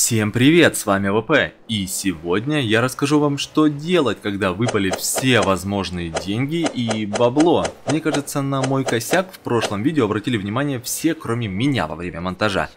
Всем привет, с вами ВП, и сегодня я расскажу вам, что делать, когда выпали все возможные деньги и бабло. Мне кажется, на мой косяк в прошлом видео обратили внимание все, кроме меня во время монтажа.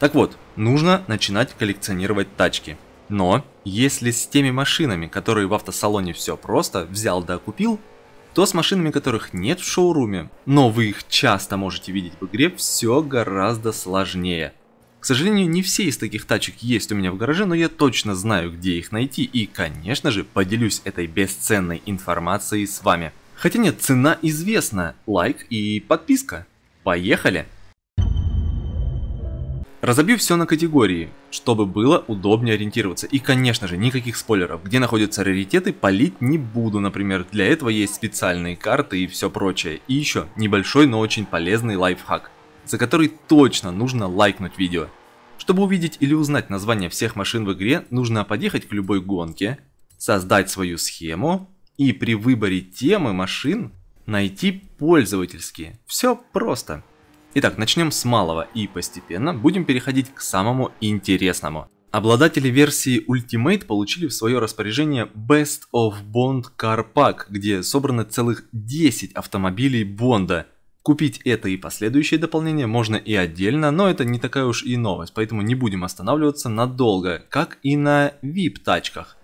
Так вот, нужно начинать коллекционировать тачки. Но, если с теми машинами, которые в автосалоне все просто, взял да купил, то с машинами, которых нет в шоуруме, но вы их часто можете видеть в игре, все гораздо сложнее. К сожалению, не все из таких тачек есть у меня в гараже, но я точно знаю, где их найти и, конечно же, поделюсь этой бесценной информацией с вами. Хотя нет, цена известна, лайк и подписка. Поехали! Разобью все на категории, чтобы было удобнее ориентироваться. И, конечно же, никаких спойлеров. Где находятся раритеты, полить не буду, например. Для этого есть специальные карты и все прочее. И еще небольшой, но очень полезный лайфхак за который точно нужно лайкнуть видео. Чтобы увидеть или узнать название всех машин в игре, нужно подъехать к любой гонке, создать свою схему и при выборе темы машин найти пользовательские. Все просто. Итак, начнем с малого и постепенно будем переходить к самому интересному. Обладатели версии Ultimate получили в свое распоряжение Best of Bond Car Pack, где собраны целых 10 автомобилей Бонда – Купить это и последующие дополнения можно и отдельно, но это не такая уж и новость, поэтому не будем останавливаться надолго, как и на VIP-тачках.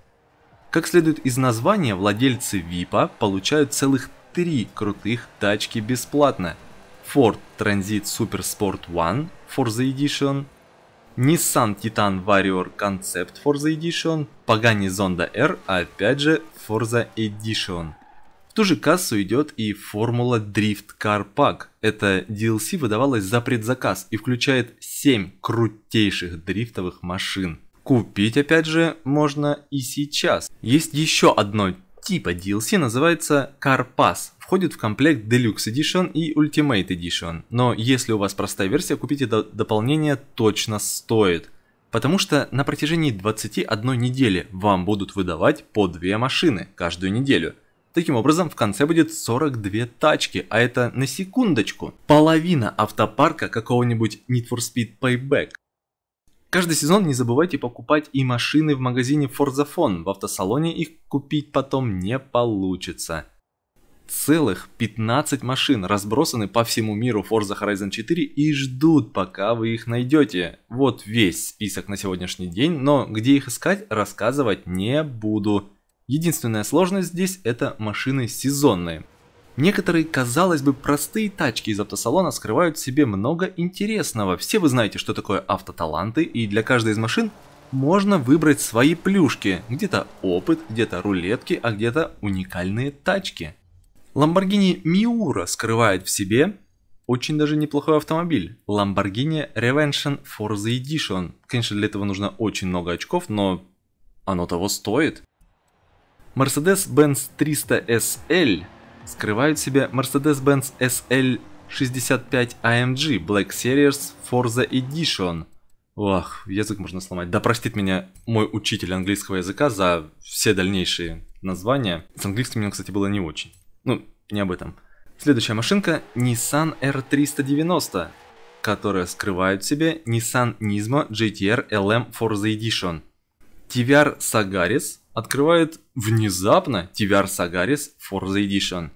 Как следует из названия, владельцы VIP получают целых три крутых тачки бесплатно. Ford Transit Super Sport One Forza Edition, Nissan Titan Warrior Concept Forza Edition, Pagani Zonda R, а опять же Forza Edition ту же кассу идет и формула Drift Car Pack. Это DLC выдавалось за предзаказ и включает 7 крутейших дрифтовых машин. Купить опять же можно и сейчас. Есть еще одно типа DLC, называется Car Pass. Входит в комплект Deluxe Edition и Ultimate Edition. Но если у вас простая версия, купить это дополнение точно стоит. Потому что на протяжении 21 недели вам будут выдавать по две машины каждую неделю – Таким образом, в конце будет 42 тачки, а это на секундочку. Половина автопарка какого-нибудь Need for Speed Payback. Каждый сезон не забывайте покупать и машины в магазине Forza Fon. В автосалоне их купить потом не получится. Целых 15 машин разбросаны по всему миру Forza Horizon 4 и ждут, пока вы их найдете. Вот весь список на сегодняшний день, но где их искать, рассказывать не буду. Единственная сложность здесь это машины сезонные. Некоторые, казалось бы, простые тачки из автосалона скрывают в себе много интересного. Все вы знаете, что такое автоталанты, и для каждой из машин можно выбрать свои плюшки. Где-то опыт, где-то рулетки, а где-то уникальные тачки. Lamborghini Miura скрывает в себе очень даже неплохой автомобиль. Lamborghini Revention Forza Edition. Конечно, для этого нужно очень много очков, но оно того стоит. Mercedes-Benz 300 SL скрывают в себе Mercedes-Benz SL 65 AMG Black Series Forza Edition. Ох, язык можно сломать. Да простит меня мой учитель английского языка за все дальнейшие названия. С английским мне, кстати, было не очень. Ну, не об этом. Следующая машинка Nissan R390, которая скрывает в себе Nissan Nismo GTR LM Forza Edition. TVR Sagaris открывает внезапно TVR Sagaris Forza Edition.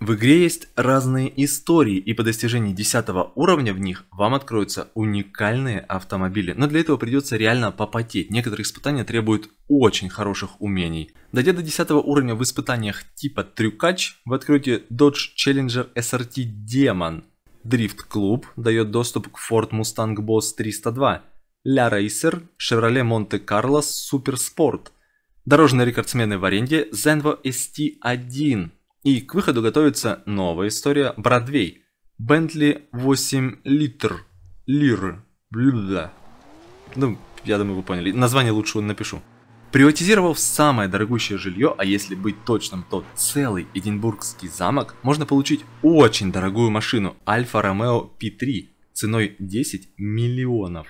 В игре есть разные истории, и по достижении 10 уровня в них вам откроются уникальные автомобили. Но для этого придется реально попотеть. Некоторые испытания требуют очень хороших умений. Дойдя до 10 уровня в испытаниях типа трюкач, вы откроете Dodge Challenger SRT Demon. Drift Club дает доступ к Ford Mustang Boss 302. La Racer, Chevrolet Monte Carlo Super Sport – Дорожные рекордсмены в аренде Zenvo ST1. И к выходу готовится новая история Бродвей. Bentley 8 литр. Лир. Блюда. Ну, я думаю, вы поняли. Название лучше напишу. Приватизировав самое дорогущее жилье, а если быть точным, то целый Эдинбургский замок, можно получить очень дорогую машину Альфа Ромео P3 ценой 10 миллионов.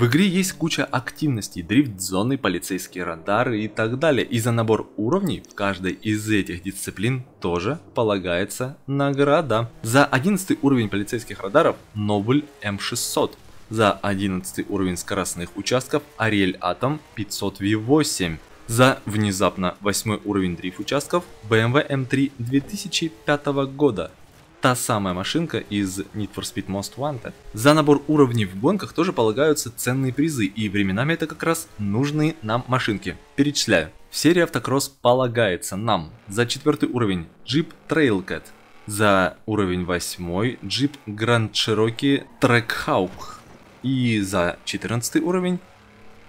В игре есть куча активностей, дрифт-зоны, полицейские радары и так далее. И за набор уровней в каждой из этих дисциплин тоже полагается награда. За 11 уровень полицейских радаров Noble M600. За 11 уровень скоростных участков Ariel Atom 500V8. За внезапно 8 уровень дрифт участков BMW M3 2005 года. Та самая машинка из Need for Speed Most Wanted. За набор уровней в гонках тоже полагаются ценные призы, и временами это как раз нужные нам машинки. Перечисляю. В серии Автокросс полагается нам за четвертый уровень Jeep Trailcat, за уровень восьмой Jeep Grand Cherokee Trackhawk и за 14 уровень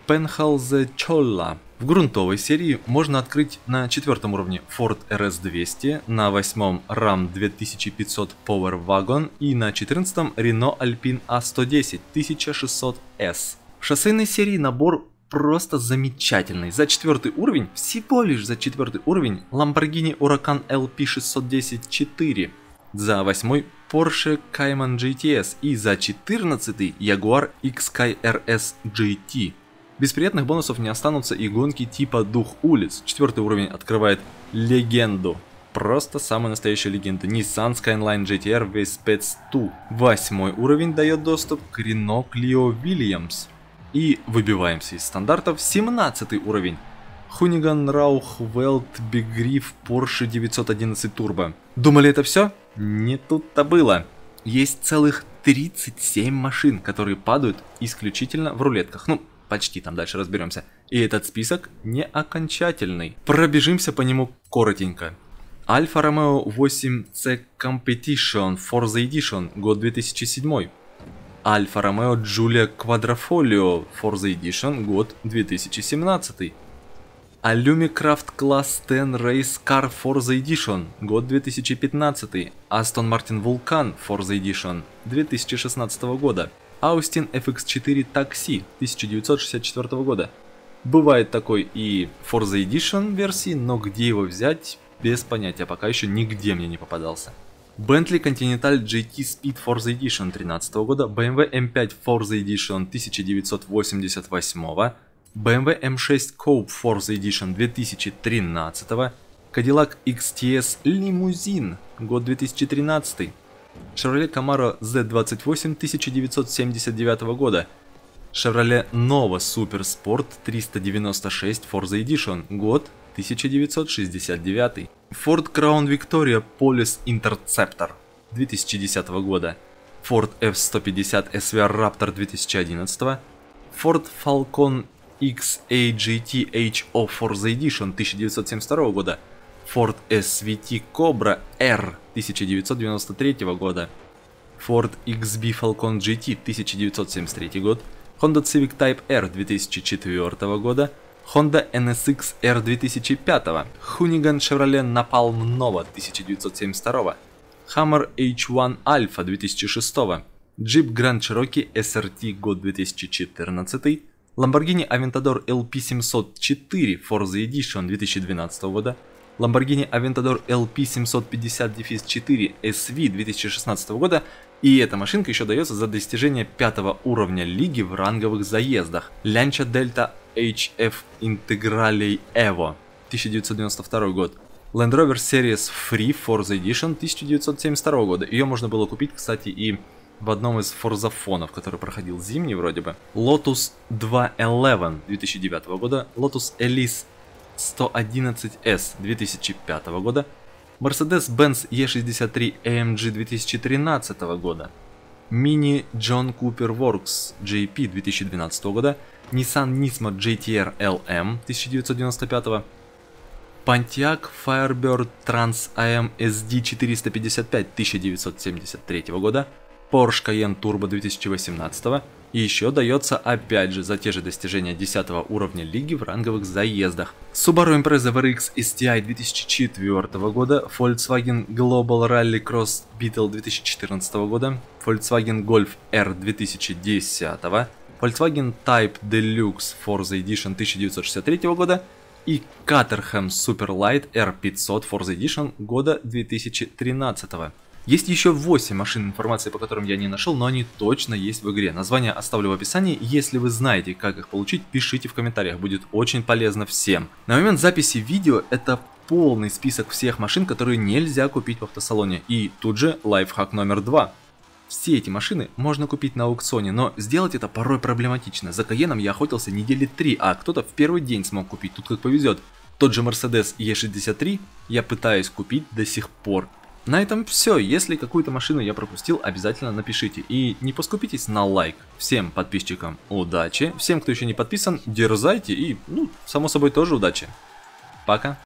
Penhalze Cholla. В грунтовой серии можно открыть на четвертом уровне Ford RS200, на восьмом Ram 2500 Power Wagon и на четырнадцатом Renault Alpine A110 1600S. В шоссейной серии набор просто замечательный. За четвертый уровень, всего лишь за четвертый уровень, Lamborghini Huracan LP 610-4. За восьмой Porsche Cayman GTS и за 14 Jaguar XKY RS GT. Без приятных бонусов не останутся и гонки типа Дух улиц. Четвертый уровень открывает легенду. Просто самая настоящая легенда. Nissan Skyline GTR V-Spec 2. Восьмой уровень дает доступ к Renault Clio Williams. И выбиваемся из стандартов. 17 уровень. Хуниган Раух Велт Бигриф Porsche 911 Turbo. Думали это все? Не тут-то было. Есть целых 37 машин, которые падают исключительно в рулетках. Ну, почти там дальше разберемся. И этот список не окончательный. Пробежимся по нему коротенько. Альфа Romeo 8C Competition Forza Edition, год 2007. Альфа Romeo Giulia Quadrifoglio Forza Edition, год 2017. Alumicraft Class 10 Race Car Forza Edition, год 2015. Aston Martin Vulcan Forza Edition, 2016 года. Austin FX4 Taxi 1964 года. Бывает такой и Forza Edition версии, но где его взять, без понятия, пока еще нигде мне не попадался. Bentley Continental GT Speed Forza Edition 13 года, BMW M5 Forza Edition 1988, BMW M6 Coupe Forza Edition 2013, Cadillac XTS Limousine, год 2013, Chevrolet Camaro Z28 1979 года, Chevrolet Nova Super Sport 396 Forza Edition, год 1969, Ford Crown Victoria Police Interceptor 2010 года, Ford F-150 SVR Raptor 2011, Ford Falcon XAGT HO Forza Edition 1972 года, Ford SVT Cobra R 1993 года, Ford XB Falcon GT 1973 год, Honda Civic Type R 2004 года, Honda NSX R 2005, Hoonigan Chevrolet Napalm Nova 1972, Hammer H1 Alpha 2006, Jeep Grand Cherokee SRT год 2014, Lamborghini Aventador LP704 Forza Edition 2012 года, Lamborghini Aventador LP750-4 SV 2016 года, и эта машинка еще дается за достижение пятого уровня лиги в ранговых заездах. Lancia Delta HF Integrale Evo 1992 год. Land Rover Series Free Forza Edition 1972 года. Ее можно было купить, кстати, и в одном из форзафонов, который проходил зимний вроде бы. Lotus 211 2009 года. Lotus Elise 111S 2005 года, Mercedes-Benz E63 AMG 2013 года, Mini John Cooper Works JP 2012 года, Nissan Nismo GTR LM 1995 Pontiac Firebird Trans AM SD 455 1973 года, Porsche Cayenne Turbo 2018 и еще дается опять же за те же достижения 10 уровня лиги в ранговых заездах. Subaru Impreza VRX STI 2004 года, Volkswagen Global Rally Cross Beetle 2014 года, Volkswagen Golf R 2010, Volkswagen Type Deluxe Forza Edition 1963 года и Caterham Superlight R500 Forza Edition года 2013. Есть еще 8 машин информации, по которым я не нашел, но они точно есть в игре. Название оставлю в описании. Если вы знаете, как их получить, пишите в комментариях. Будет очень полезно всем. На момент записи видео это полный список всех машин, которые нельзя купить в автосалоне. И тут же лайфхак номер два. Все эти машины можно купить на аукционе, но сделать это порой проблематично. За Каеном я охотился недели три, а кто-то в первый день смог купить, тут как повезет. Тот же Mercedes E63 я пытаюсь купить до сих пор. На этом все. Если какую-то машину я пропустил, обязательно напишите. И не поскупитесь на лайк. Всем подписчикам удачи. Всем, кто еще не подписан, дерзайте и, ну, само собой, тоже удачи. Пока.